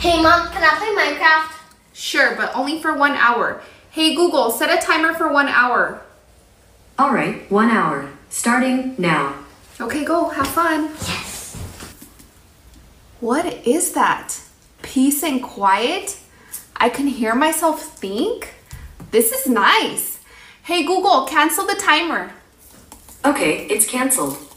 Hey mom, can I play Minecraft? Sure, but only for one hour. Hey Google, set a timer for one hour. All right, one hour. Starting now. Okay, go, have fun. Yes. What is that? Peace and quiet? I can hear myself think? This is nice. Hey Google, cancel the timer. Okay, it's canceled.